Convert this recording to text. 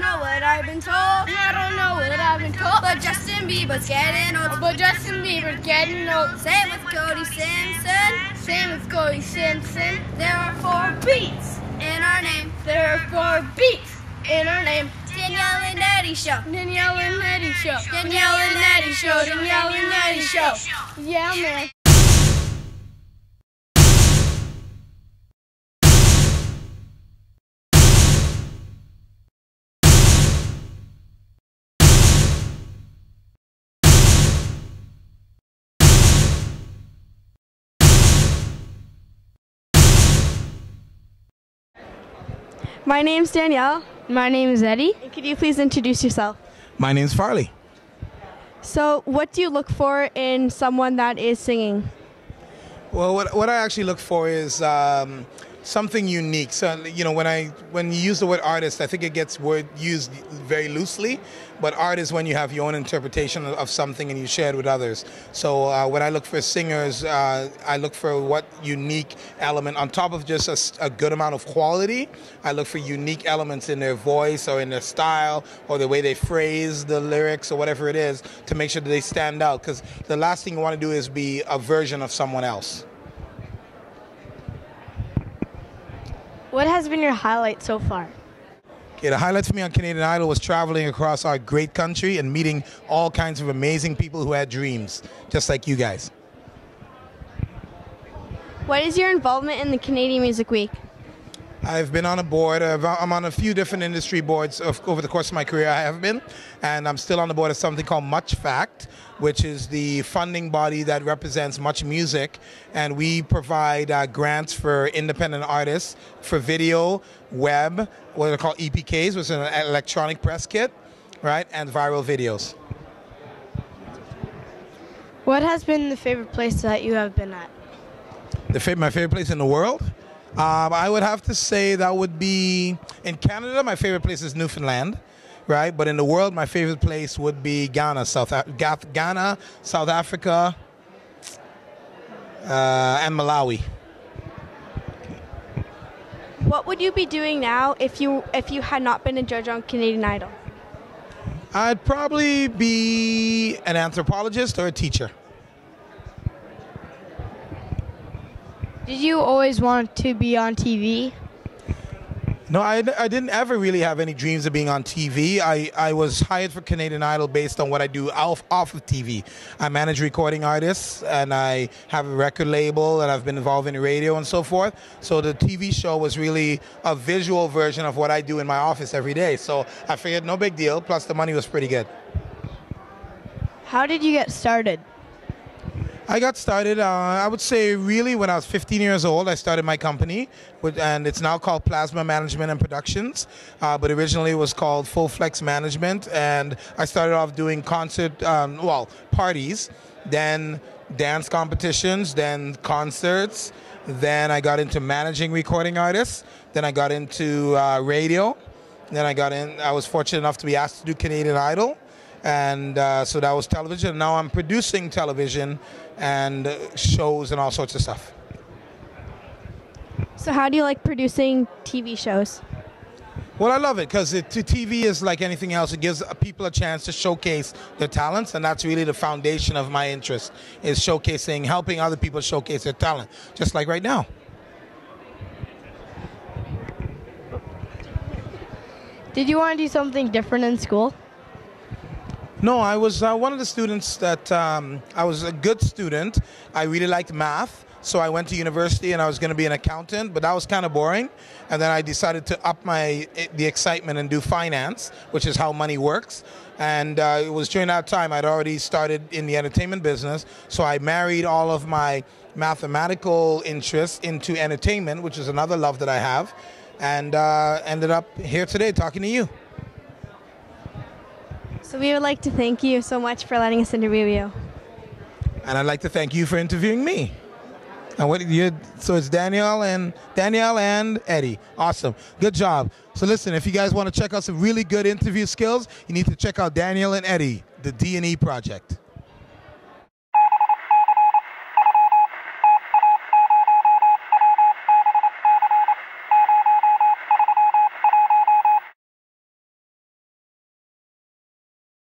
know what I've been told. I don't know what I've been told. But Justin Bieber's getting old. But Justin Bieber's getting old. Same with Cody Simpson. Same with Cody Simpson. There are four beats in our name. There are four beats in our name. Danielle and Eddie Show. Danielle and Eddie Show. Danielle and Eddie Show. Danielle and Eddie Show. Yeah, man. My name's Danielle. My name is Eddie. And could you please introduce yourself? My name's Farley. So, what do you look for in someone that is singing? Well, what, what I actually look for is um, something unique. So, you know, when I when you use the word artist, I think it gets word used very loosely. But art is when you have your own interpretation of something and you share it with others. So uh, when I look for singers, uh, I look for what unique element on top of just a, a, good amount of quality. I look for unique elements in their voice or in their style or the way they phrase the lyrics or whatever it is to make sure that they stand out. Because the last thing you want to do is be a version of someone else. What has been your highlight so far? Okay, the highlight for me on Canadian Idol was traveling across our great country and meeting all kinds of amazing people who had dreams, just like you guys. What is your involvement in the Canadian Music Week? I've been on a board. I'm on a few different industry boards over the course of my career. I have been, and I'm still on the board of something called Much Fact, which is the funding body that represents Much Music, and we provide uh, grants for independent artists for video, web, what are called EPKs, which is an electronic press kit, right, and viral videos. What has been the favorite place that you have been at? The my favorite place in the world? Um, I would have to say that would be in Canada. My favorite place is Newfoundland, right? But in the world, my favorite place would be Ghana, South Ghana, South Africa, uh, and Malawi. What would you be doing now if you if you had not been a judge on Canadian Idol? I'd probably be an anthropologist or a teacher. Did you always want to be on TV? No, I, I didn't ever really have any dreams of being on TV. I, I was hired for Canadian Idol based on what I do off, off of TV. I manage recording artists and I have a record label and I've been involved in radio and so forth. So the TV show was really a visual version of what I do in my office every day. So I figured no big deal, plus the money was pretty good. How did you get started? I got started, uh, I would say, really when I was 15 years old. I started my company, with, and it's now called Plasma Management and Productions, uh, but originally it was called Full Flex Management. And I started off doing concert, um, well, parties, then dance competitions, then concerts. Then I got into managing recording artists. Then I got into uh, radio. Then I got in. I was fortunate enough to be asked to do Canadian Idol and uh, so that was television. Now I'm producing television and shows and all sorts of stuff. So, how do you like producing TV shows? Well, I love it because TV is like anything else. It gives people a chance to showcase their talents, and that's really the foundation of my interest is showcasing, helping other people showcase their talent, just like right now. Did you want to do something different in school? No, I was uh, one of the students that um, I was a good student. I really liked math, so I went to university and I was going to be an accountant, but that was kind of boring. And then I decided to up my eh, the excitement and do finance, which is how money works. And uh, it was during that time I'd already started in the entertainment business, so I married all of my mathematical interests into entertainment, which is another love that I have, and uh, ended up here today talking to you. So we would like to thank you so much for letting us interview you. And I'd like to thank you for interviewing me. And what you so it's Danielle and Danielle and Eddie. Awesome. Good job. So listen, if you guys want to check out some really good interview skills, you need to check out Danielle and Eddie, the D&E project.